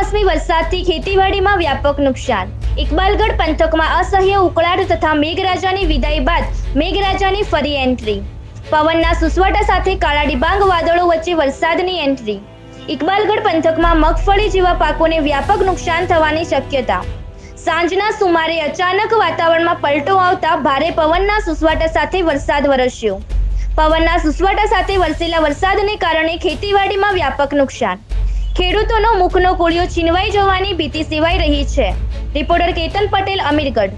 વરસાદથી ખેતીવાડીમાં વ્યાપક નુકસાન. ઇકબાલગઢ પંથકમાં અસહ્ય ઉકળાટ તથા મેઘરાજાની વિદાય બાદ મેઘરાજાની ફરી એન્ટ્રી. પવનના સુસવાટા સાથે કાળા ડિબાંગ વાદળો વચ્ચે વરસાદની એન્ટ્રી. ઇકબાલગઢ પંથકમાં મગફળી જેવા પાકોને વ્યાપક નુકસાન થવાની શક્યતા. સાંજના સુમારે અચાનક વાતાવરણમાં પલટો આવતા ભારે પવનના સુસવાટા સાથે વરસાદ વરસ્યો. પવનના સુસવાટા સાથે વરસેલા વરસાદને કારણે ખેતીવાડીમાં વ્યાપક નુકસાન. ખેડૂતોનો મુખનો કોળિયો છીનવાઈ જવાની ભીતિ સેવાઈ રહી છે. રિપોર્ટર કેતન પટેલ અમીરગઢ.